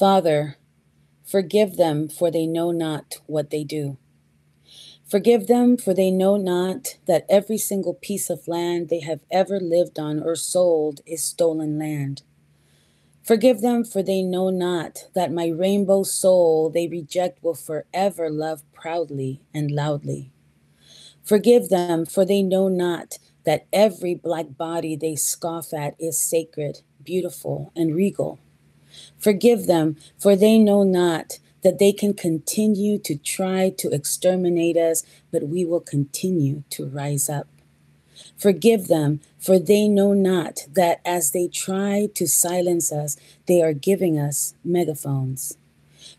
Father, forgive them, for they know not what they do. Forgive them, for they know not that every single piece of land they have ever lived on or sold is stolen land. Forgive them, for they know not that my rainbow soul they reject will forever love proudly and loudly. Forgive them, for they know not that every black body they scoff at is sacred, beautiful, and regal. Forgive them, for they know not that they can continue to try to exterminate us, but we will continue to rise up. Forgive them, for they know not that as they try to silence us, they are giving us megaphones.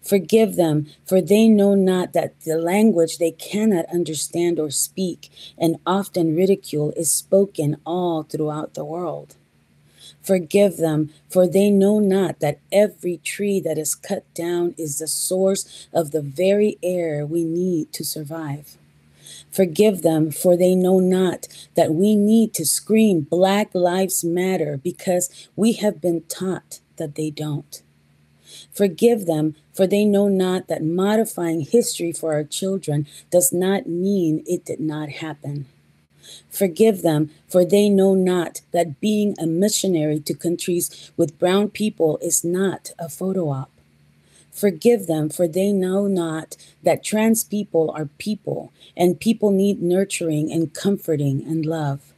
Forgive them, for they know not that the language they cannot understand or speak, and often ridicule, is spoken all throughout the world. Forgive them, for they know not that every tree that is cut down is the source of the very air we need to survive. Forgive them, for they know not that we need to scream Black Lives Matter because we have been taught that they don't. Forgive them, for they know not that modifying history for our children does not mean it did not happen. Forgive them, for they know not that being a missionary to countries with brown people is not a photo op. Forgive them, for they know not that trans people are people, and people need nurturing and comforting and love.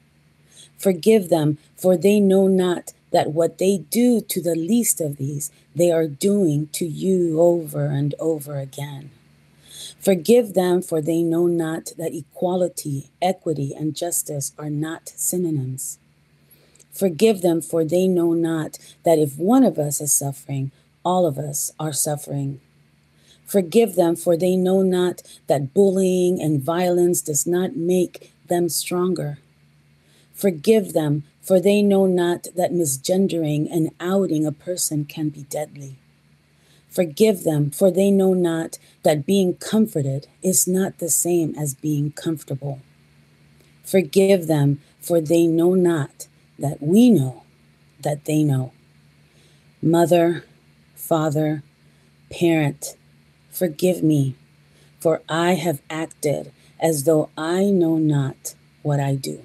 Forgive them, for they know not that what they do to the least of these, they are doing to you over and over again. Forgive them, for they know not that equality, equity, and justice are not synonyms. Forgive them, for they know not that if one of us is suffering, all of us are suffering. Forgive them, for they know not that bullying and violence does not make them stronger. Forgive them, for they know not that misgendering and outing a person can be deadly. Forgive them, for they know not that being comforted is not the same as being comfortable. Forgive them, for they know not that we know that they know. Mother, father, parent, forgive me, for I have acted as though I know not what I do.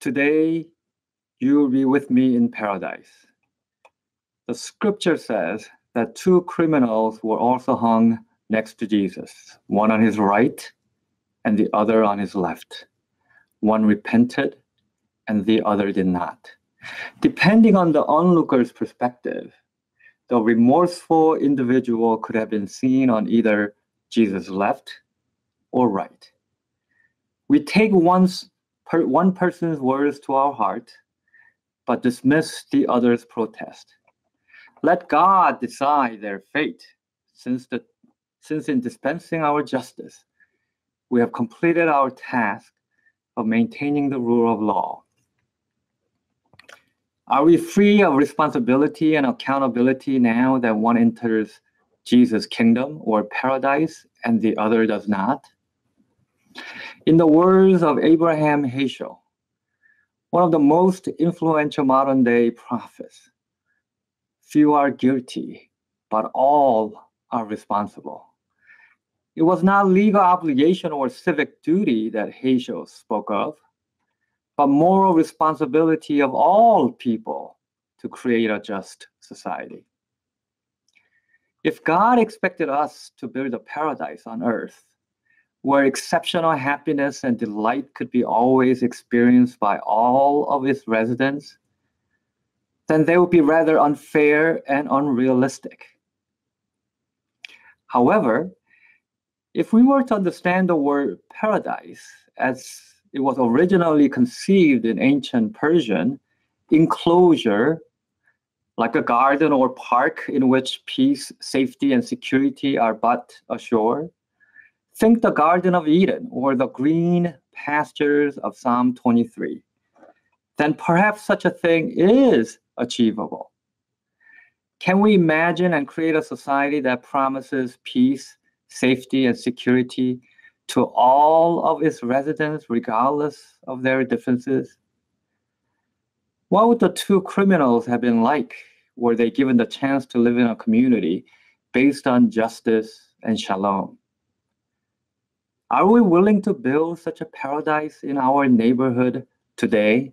Today, you will be with me in paradise. The scripture says that two criminals were also hung next to Jesus, one on his right and the other on his left. One repented and the other did not. Depending on the onlooker's perspective, the remorseful individual could have been seen on either Jesus' left or right. We take one's per, one person's words to our heart, but dismiss the other's protest. Let God decide their fate, since, the, since in dispensing our justice, we have completed our task of maintaining the rule of law. Are we free of responsibility and accountability now that one enters Jesus' kingdom or paradise and the other does not? In the words of Abraham Heschel, one of the most influential modern day prophets, few are guilty, but all are responsible. It was not legal obligation or civic duty that Heschel spoke of, but moral responsibility of all people to create a just society. If God expected us to build a paradise on earth, where exceptional happiness and delight could be always experienced by all of its residents, then they would be rather unfair and unrealistic. However, if we were to understand the word paradise as it was originally conceived in ancient Persian, enclosure, like a garden or park in which peace, safety, and security are but assured, Think the Garden of Eden or the green pastures of Psalm 23. Then perhaps such a thing is achievable. Can we imagine and create a society that promises peace, safety, and security to all of its residents, regardless of their differences? What would the two criminals have been like were they given the chance to live in a community based on justice and shalom? Are we willing to build such a paradise in our neighborhood today?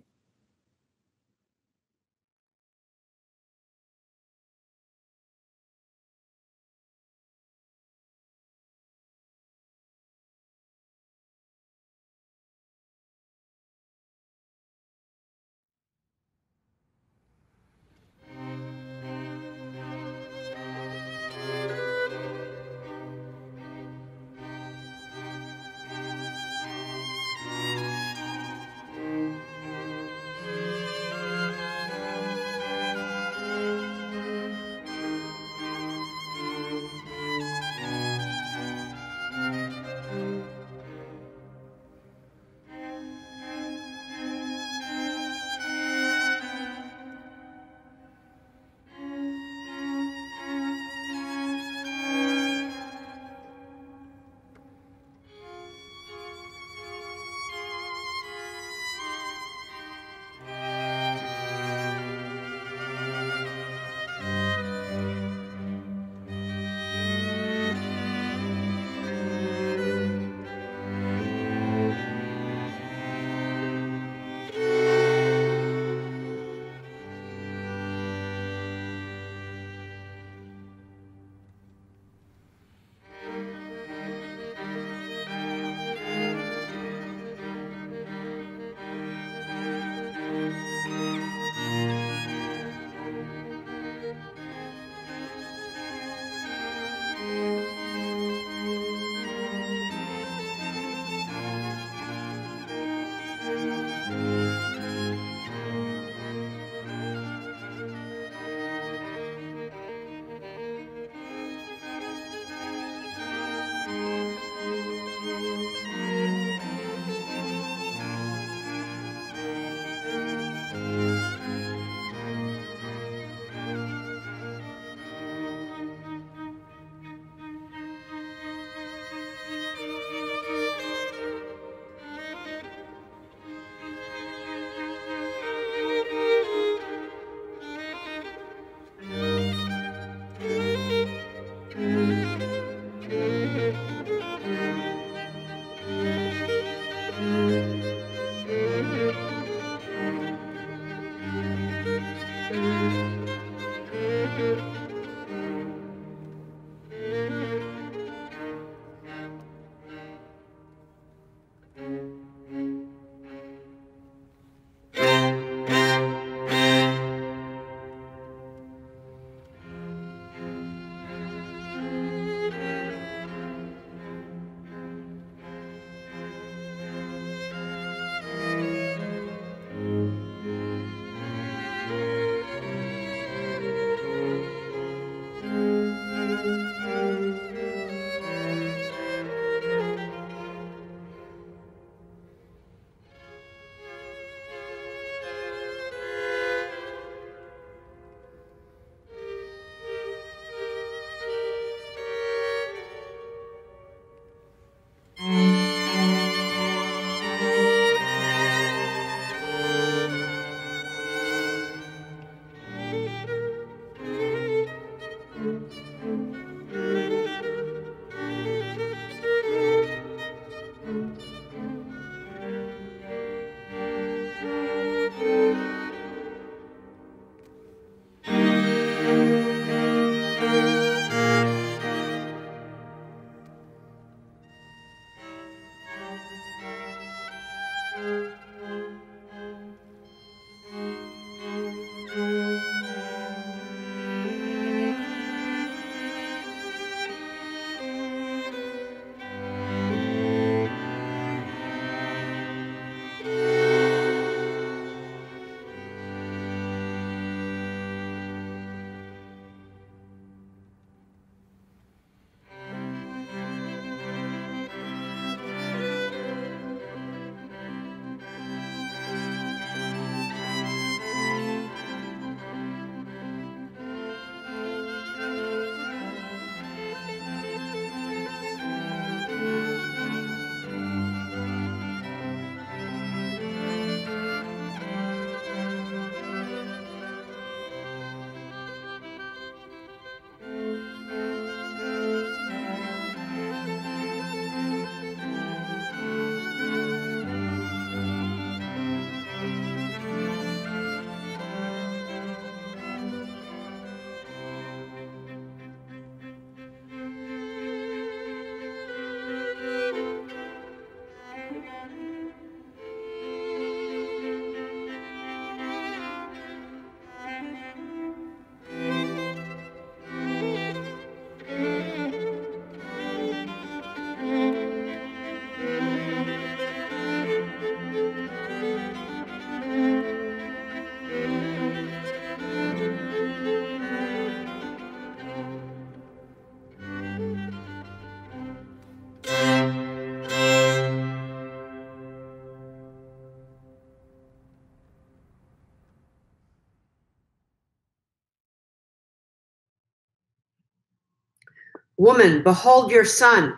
Woman, behold your son.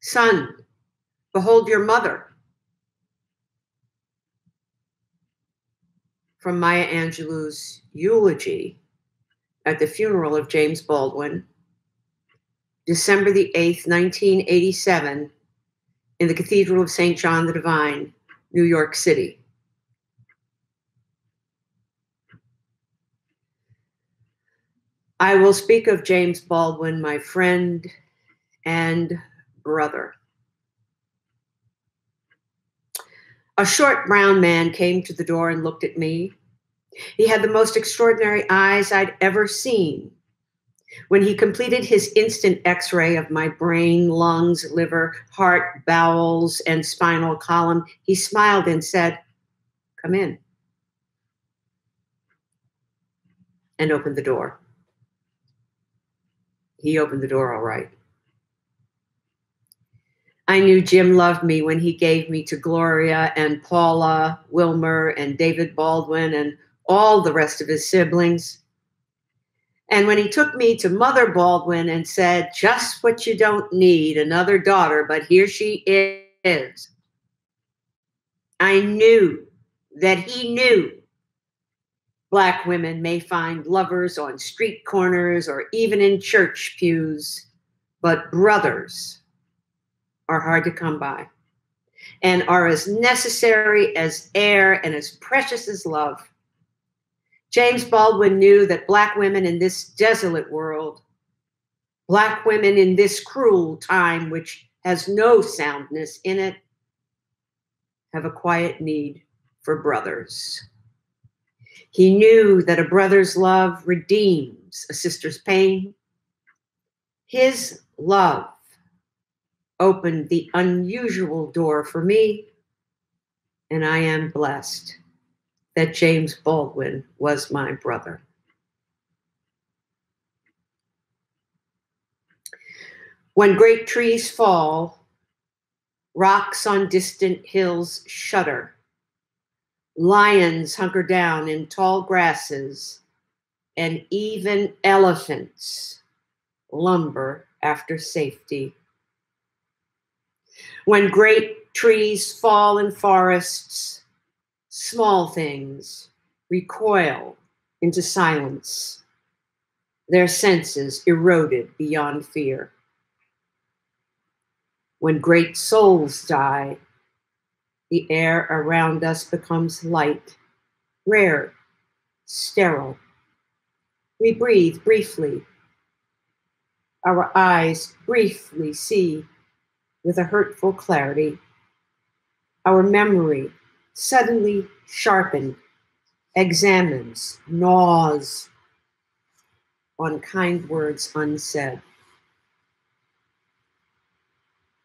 Son, behold your mother. From Maya Angelou's eulogy at the funeral of James Baldwin, December the 8th, 1987, in the Cathedral of St. John the Divine, New York City. I will speak of James Baldwin, my friend and brother. A short brown man came to the door and looked at me. He had the most extraordinary eyes I'd ever seen. When he completed his instant x ray of my brain, lungs, liver, heart, bowels, and spinal column, he smiled and said, Come in. And opened the door. He opened the door all right. I knew Jim loved me when he gave me to Gloria and Paula, Wilmer, and David Baldwin, and all the rest of his siblings. And when he took me to Mother Baldwin and said, Just what you don't need, another daughter, but here she is, I knew that he knew Black women may find lovers on street corners or even in church pews, but brothers are hard to come by and are as necessary as air and as precious as love. James Baldwin knew that Black women in this desolate world, Black women in this cruel time, which has no soundness in it, have a quiet need for brothers. He knew that a brother's love redeems a sister's pain. His love opened the unusual door for me, and I am blessed that James Baldwin was my brother. When great trees fall, rocks on distant hills shudder, lions hunker down in tall grasses, and even elephants lumber after safety. When great trees fall in forests, small things recoil into silence, their senses eroded beyond fear. When great souls die, the air around us becomes light, rare, sterile. We breathe briefly. Our eyes briefly see with a hurtful clarity. Our memory, suddenly sharpened, examines, gnaws on kind words unsaid.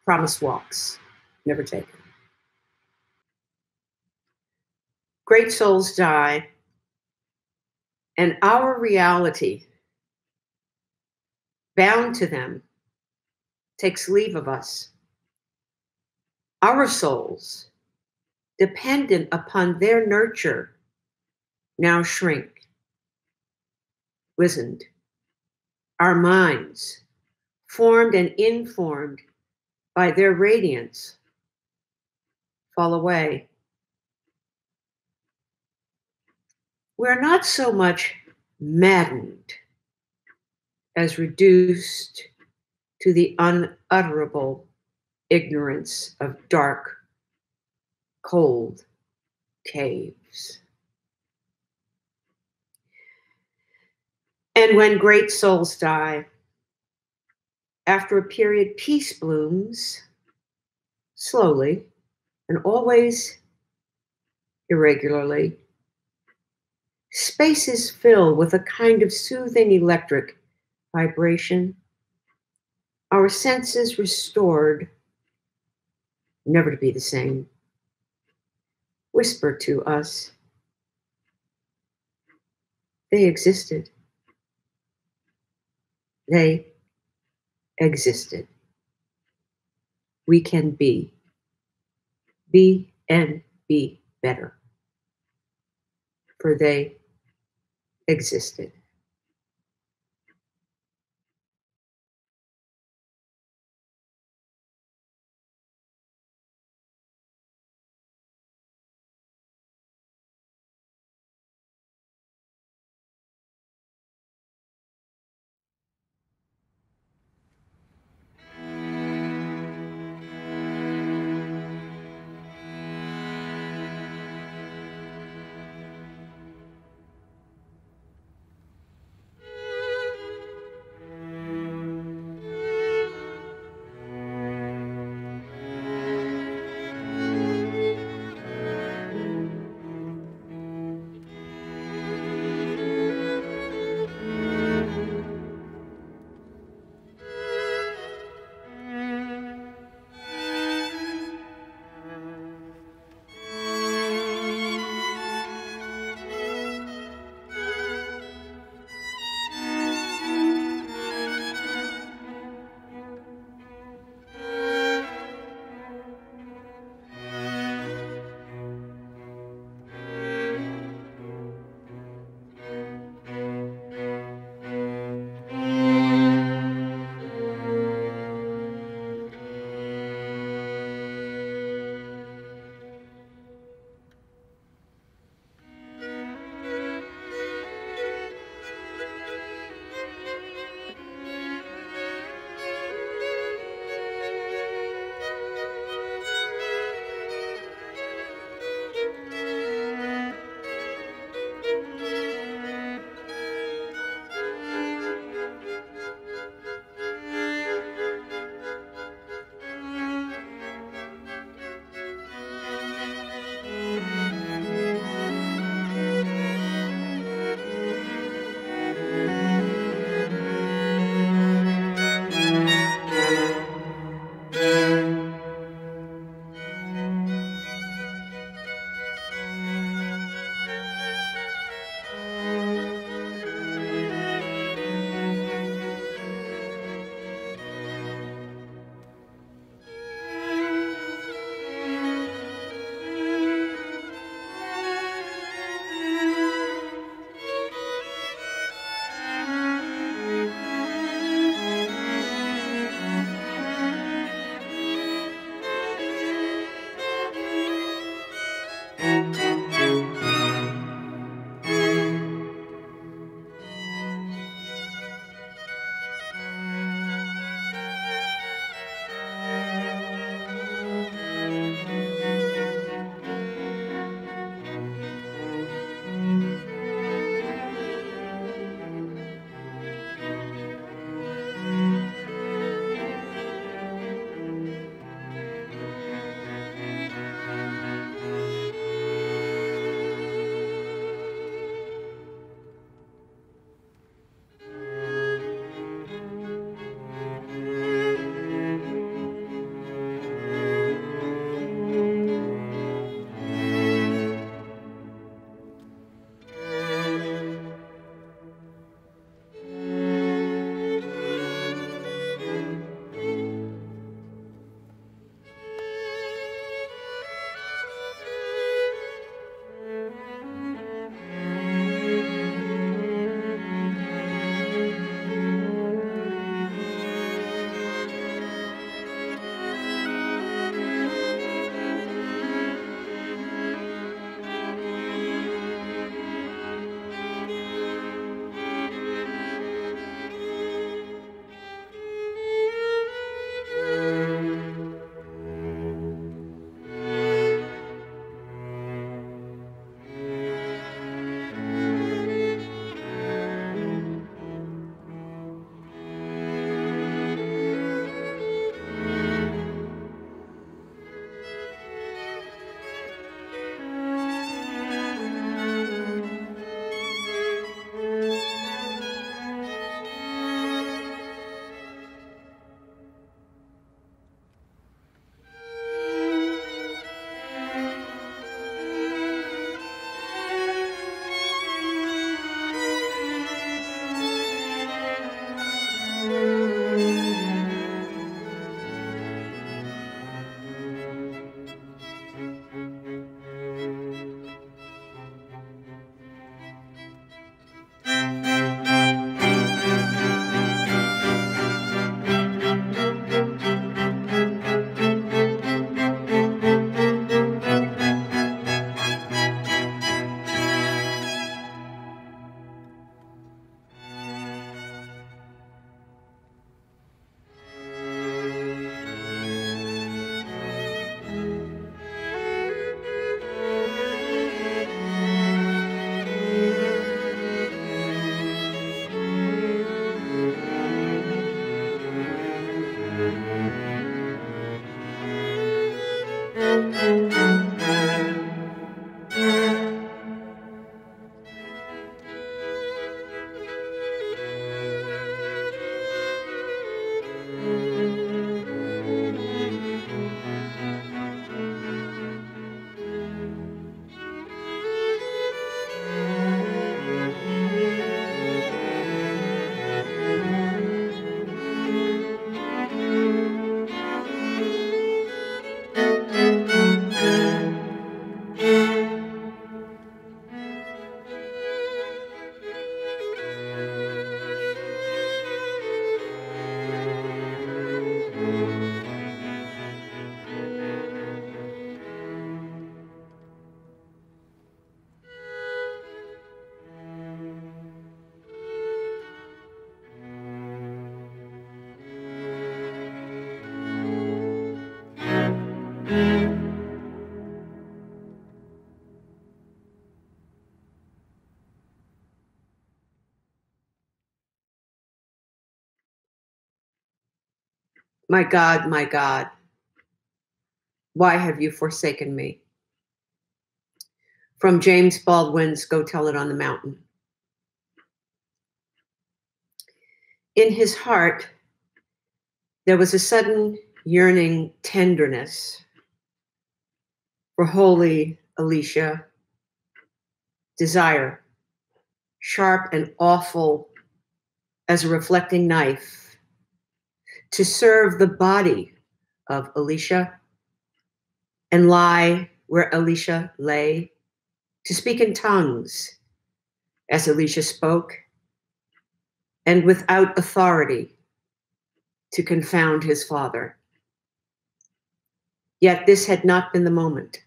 Promise walks, never taken. Great souls die, and our reality, bound to them, takes leave of us. Our souls, dependent upon their nurture, now shrink, wizened. Our minds, formed and informed by their radiance, fall away. We're not so much maddened as reduced to the unutterable ignorance of dark, cold caves. And when great souls die, after a period, peace blooms slowly and always irregularly. Spaces fill with a kind of soothing electric vibration. Our senses restored never to be the same. Whisper to us. They existed. They existed. We can be. Be and be better. For they existed. My God, my God, why have you forsaken me? From James Baldwin's Go Tell It on the Mountain. In his heart, there was a sudden yearning tenderness for holy Elisha, desire, sharp and awful as a reflecting knife, to serve the body of Elisha and lie where Elisha lay, to speak in tongues as Elisha spoke, and without authority to confound his father. Yet this had not been the moment.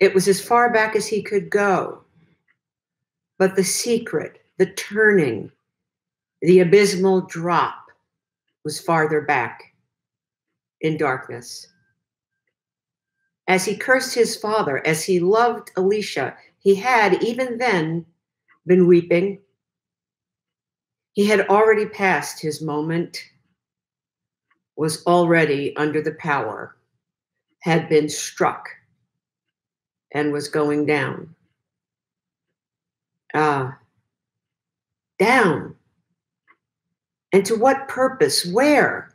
It was as far back as he could go. But the secret, the turning, the abysmal drop was farther back in darkness. As he cursed his father, as he loved Elisha, he had even then been weeping. He had already passed his moment, was already under the power, had been struck and was going down. Ah, uh, down. And to what purpose? Where?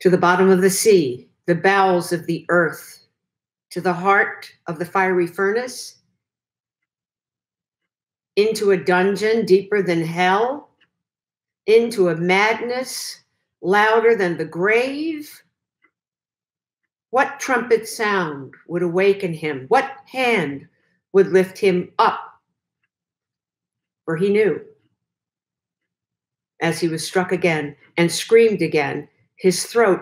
To the bottom of the sea, the bowels of the earth, to the heart of the fiery furnace, into a dungeon deeper than hell, into a madness louder than the grave, what trumpet sound would awaken him? What hand would lift him up? For he knew as he was struck again and screamed again, his throat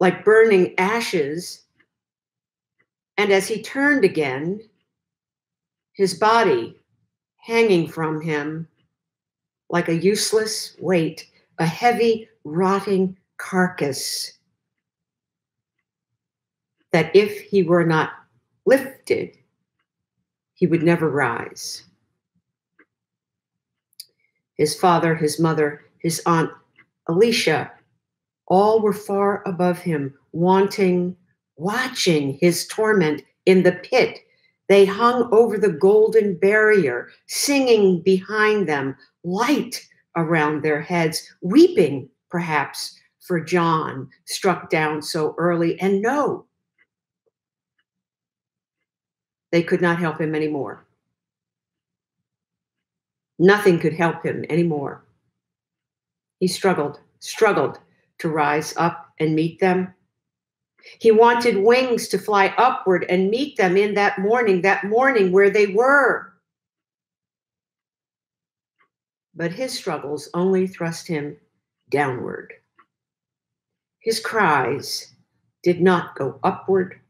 like burning ashes. And as he turned again, his body hanging from him like a useless weight, a heavy, rotting carcass that if he were not lifted, he would never rise. His father, his mother, his aunt Elisha, all were far above him, wanting, watching his torment in the pit. They hung over the golden barrier, singing behind them, light around their heads, weeping perhaps for John, struck down so early. And no, they could not help him anymore. Nothing could help him anymore. He struggled, struggled to rise up and meet them. He wanted wings to fly upward and meet them in that morning, that morning where they were. But his struggles only thrust him downward. His cries did not go upward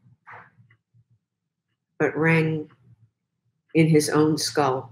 but rang in his own skull.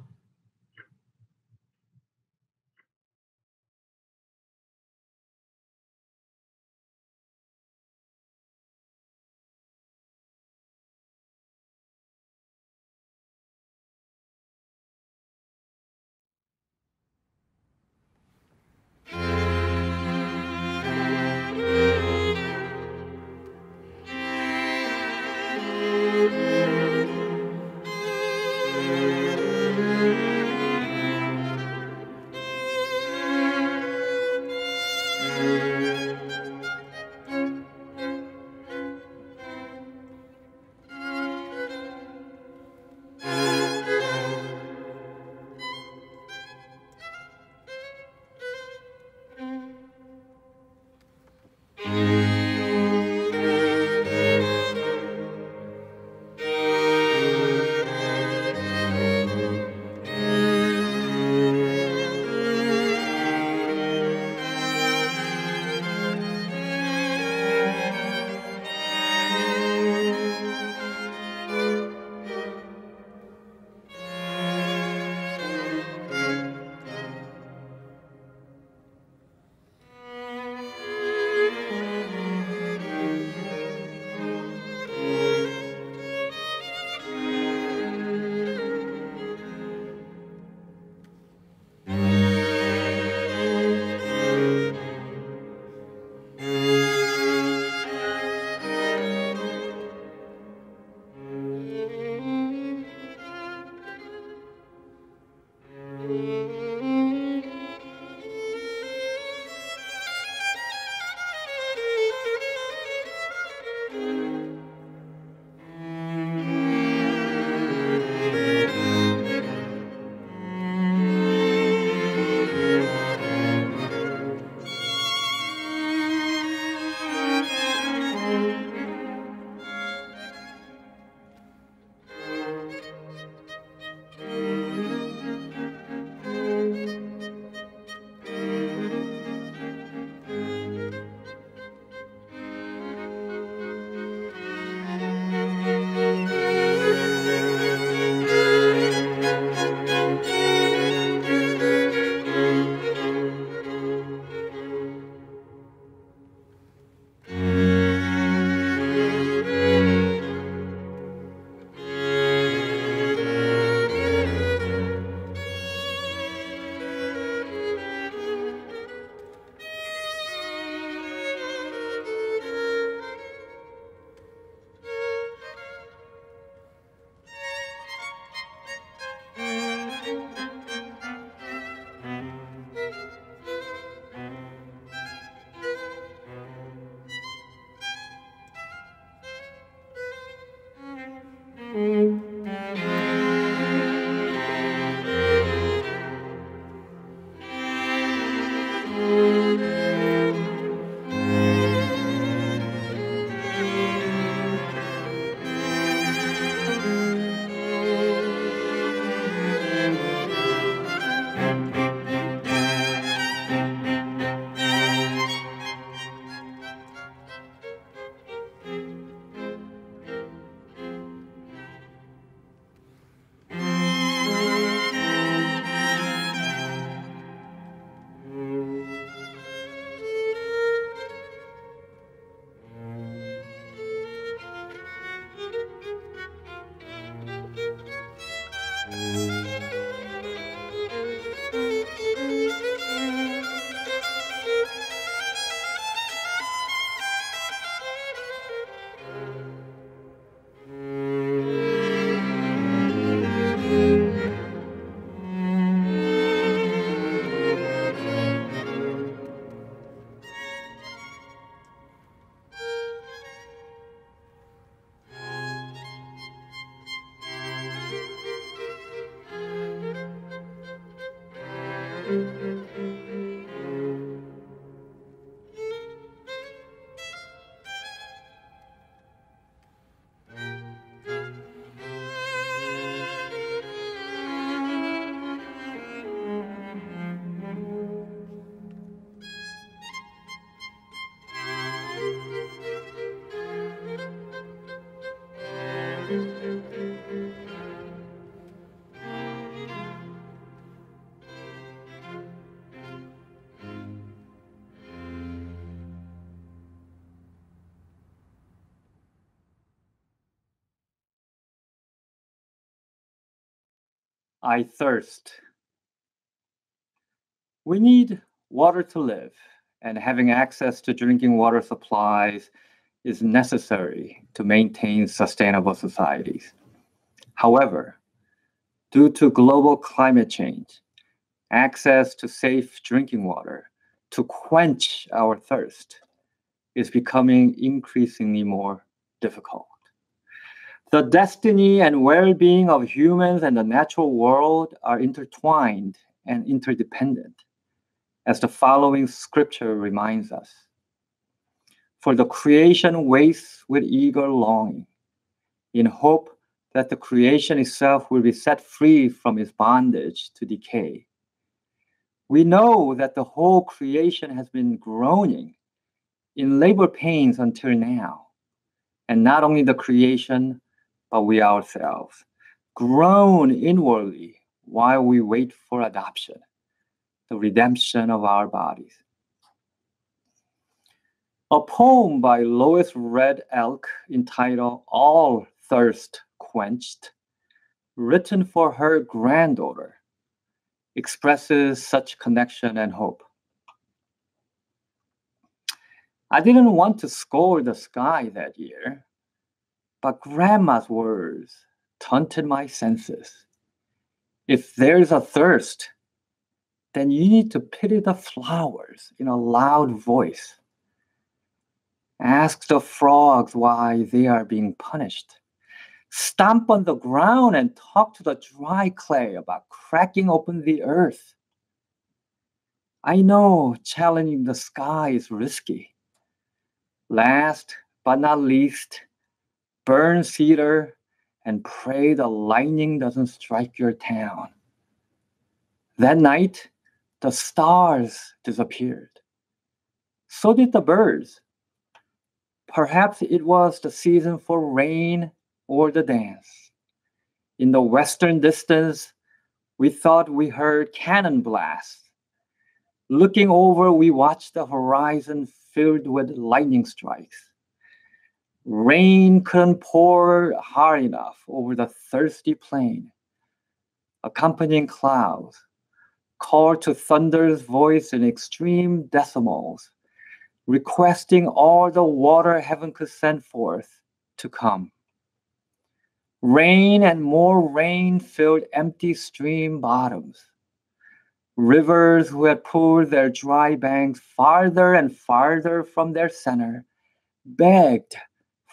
I thirst. We need water to live, and having access to drinking water supplies is necessary to maintain sustainable societies. However, due to global climate change, access to safe drinking water to quench our thirst is becoming increasingly more difficult. The destiny and well being of humans and the natural world are intertwined and interdependent, as the following scripture reminds us. For the creation waits with eager longing, in hope that the creation itself will be set free from its bondage to decay. We know that the whole creation has been groaning in labor pains until now. And not only the creation, but we ourselves, groan inwardly while we wait for adoption, the redemption of our bodies. A poem by Lois Red Elk entitled All Thirst Quenched, written for her granddaughter, expresses such connection and hope. I didn't want to score the sky that year but grandma's words taunted my senses. If there's a thirst, then you need to pity the flowers in a loud voice. Ask the frogs why they are being punished. Stomp on the ground and talk to the dry clay about cracking open the earth. I know challenging the sky is risky. Last but not least, burn cedar, and pray the lightning doesn't strike your town. That night, the stars disappeared. So did the birds. Perhaps it was the season for rain or the dance. In the western distance, we thought we heard cannon blasts. Looking over, we watched the horizon filled with lightning strikes. Rain couldn't pour hard enough over the thirsty plain. Accompanying clouds called to thunder's voice in extreme decimals, requesting all the water heaven could send forth to come. Rain and more rain filled empty stream bottoms. Rivers who had poured their dry banks farther and farther from their center begged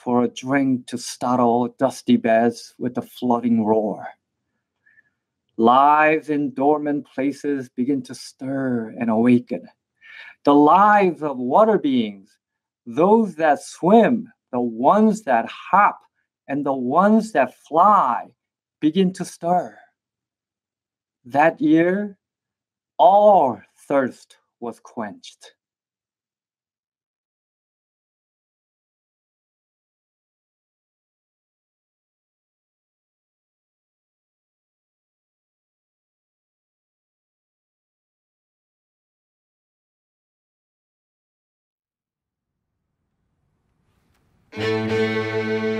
for a drink to startle dusty beds with a flooding roar. Lives in dormant places begin to stir and awaken. The lives of water beings, those that swim, the ones that hop, and the ones that fly, begin to stir. That year, all thirst was quenched. Música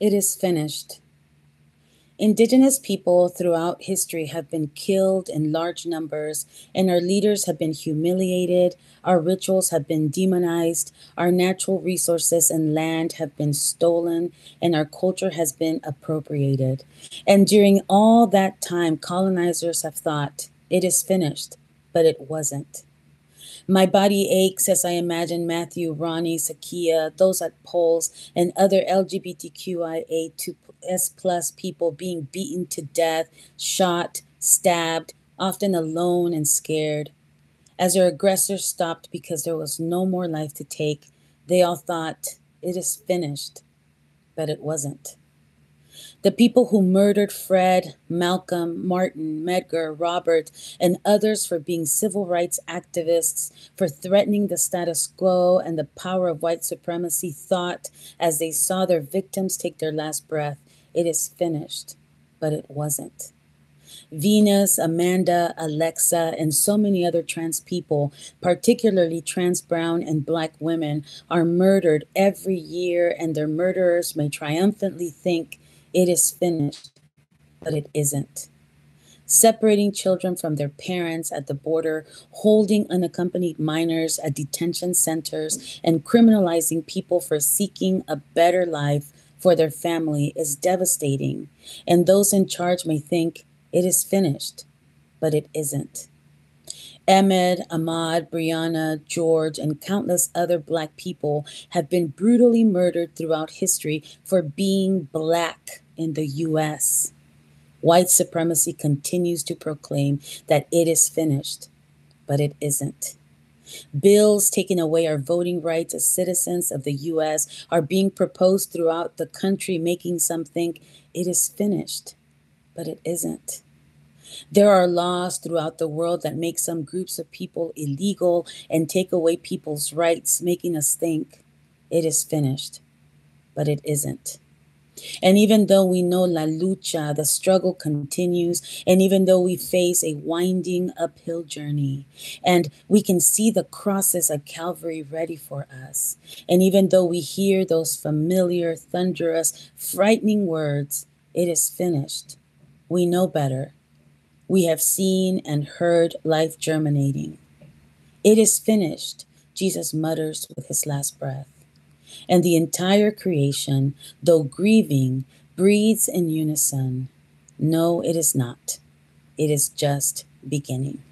It is finished. Indigenous people throughout history have been killed in large numbers, and our leaders have been humiliated. Our rituals have been demonized. Our natural resources and land have been stolen, and our culture has been appropriated. And during all that time, colonizers have thought, it is finished, but it wasn't. My body aches as I imagine Matthew, Ronnie, Sakia, those at Pulse, and other LGBTQIA2S plus people being beaten to death, shot, stabbed, often alone and scared. As their aggressors stopped because there was no more life to take, they all thought, it is finished. But it wasn't. The people who murdered Fred, Malcolm, Martin, Medgar, Robert, and others for being civil rights activists, for threatening the status quo and the power of white supremacy, thought as they saw their victims take their last breath, it is finished. But it wasn't. Venus, Amanda, Alexa, and so many other trans people, particularly trans brown and black women, are murdered every year, and their murderers may triumphantly think it is finished, but it isn't. Separating children from their parents at the border, holding unaccompanied minors at detention centers, and criminalizing people for seeking a better life for their family is devastating. And those in charge may think it is finished, but it isn't. Ahmed, Ahmaud, Breonna, George, and countless other Black people have been brutally murdered throughout history for being Black in the US. White supremacy continues to proclaim that it is finished, but it isn't. Bills taking away our voting rights as citizens of the US are being proposed throughout the country, making some think it is finished, but it isn't. There are laws throughout the world that make some groups of people illegal and take away people's rights, making us think it is finished, but it isn't. And even though we know La Lucha, the struggle continues, and even though we face a winding uphill journey, and we can see the crosses of Calvary ready for us, and even though we hear those familiar, thunderous, frightening words, it is finished, we know better we have seen and heard life germinating. It is finished, Jesus mutters with his last breath. And the entire creation, though grieving, breathes in unison. No, it is not. It is just beginning.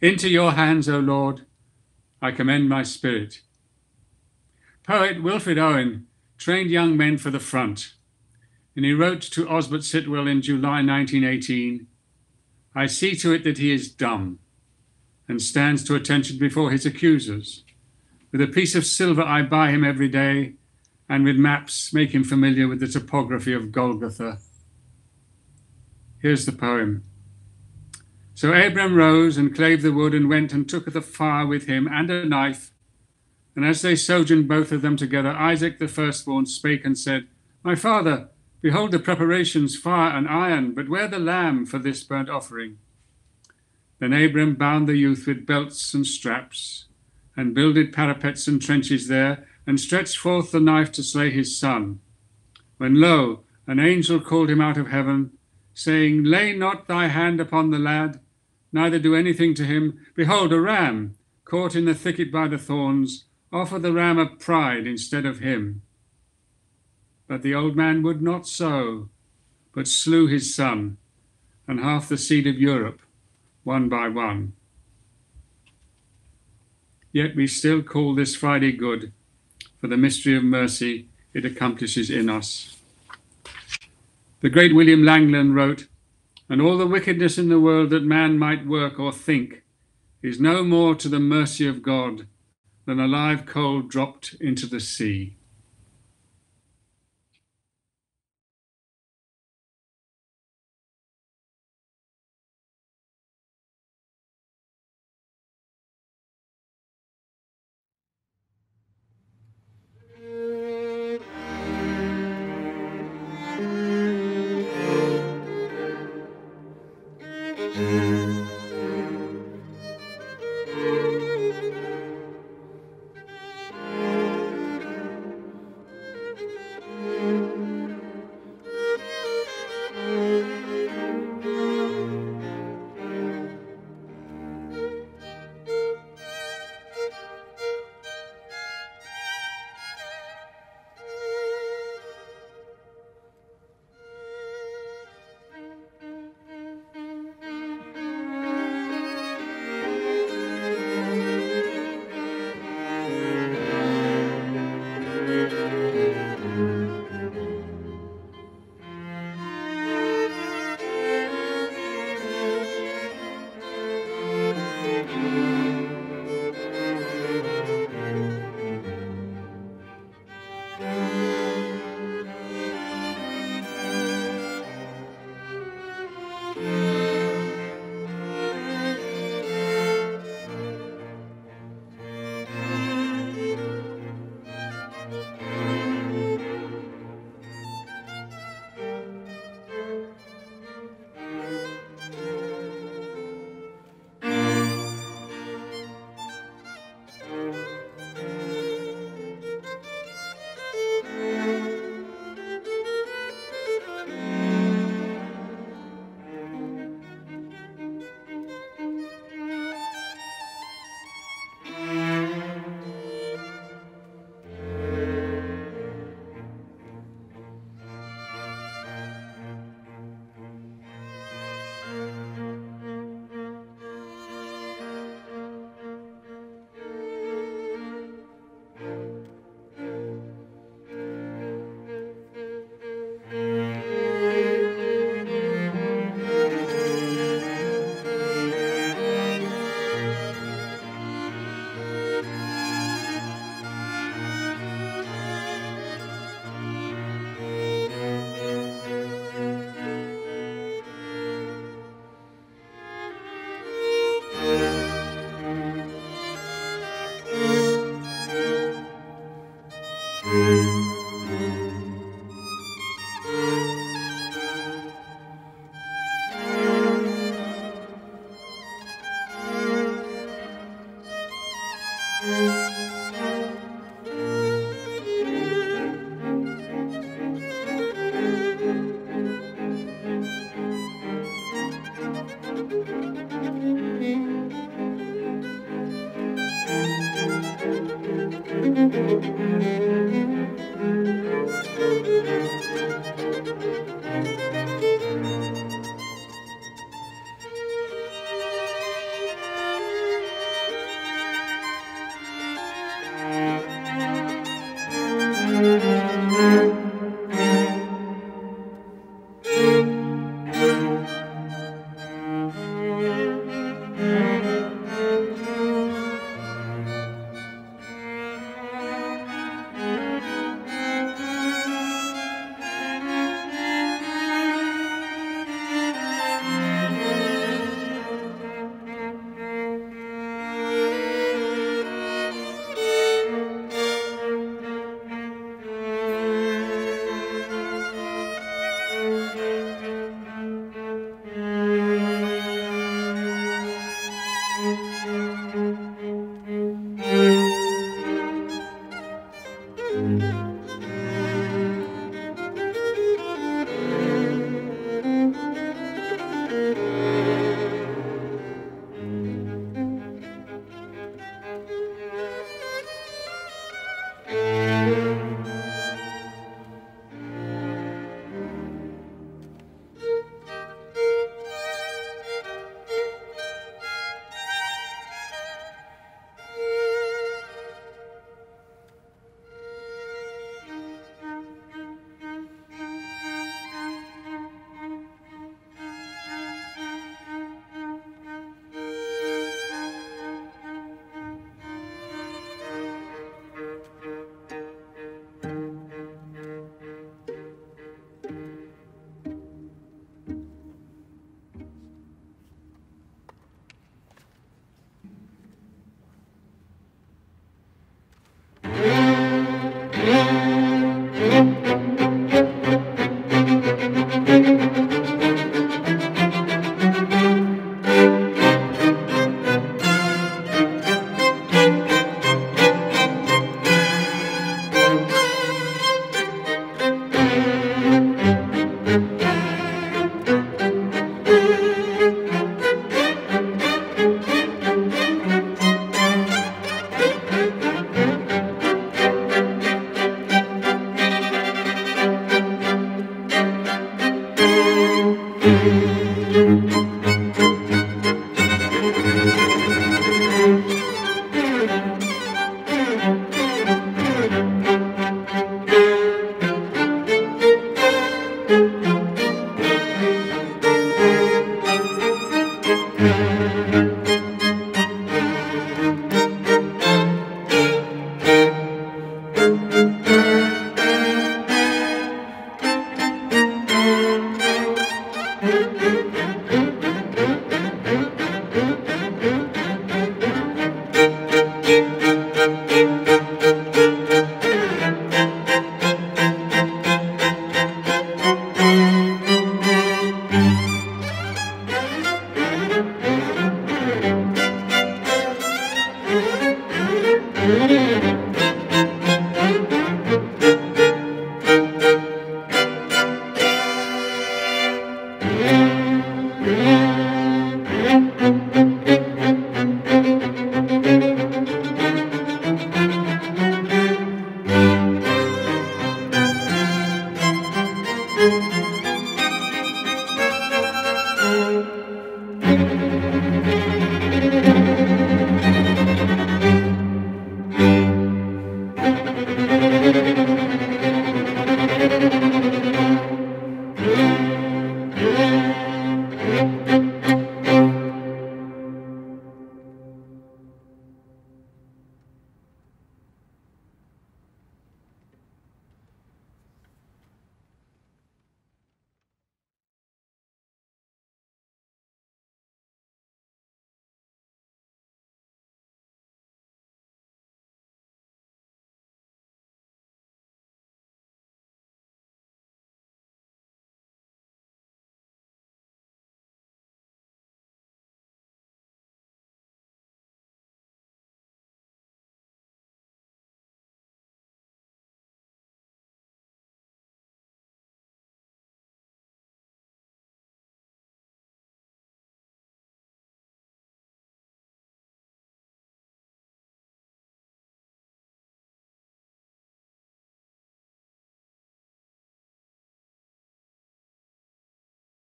Into your hands, O Lord, I commend my spirit. Poet Wilfred Owen trained young men for the front, and he wrote to Osbert Sitwell in July 1918 I see to it that he is dumb and stands to attention before his accusers. With a piece of silver I buy him every day, and with maps make him familiar with the topography of Golgotha. Here's the poem. So Abram rose and clave the wood and went and took the fire with him and a knife. And as they sojourned both of them together, Isaac the firstborn spake and said, My father, behold the preparations, fire and iron, but where the lamb for this burnt offering? Then Abram bound the youth with belts and straps, and builded parapets and trenches there, and stretched forth the knife to slay his son. When lo, an angel called him out of heaven, saying, Lay not thy hand upon the lad, neither do anything to him. Behold, a ram, caught in the thicket by the thorns, offer the ram of pride instead of him. But the old man would not so, but slew his son, and half the seed of Europe one by one. Yet we still call this Friday good, for the mystery of mercy it accomplishes in us. The great William Langland wrote, And all the wickedness in the world that man might work or think is no more to the mercy of God than a live coal dropped into the sea.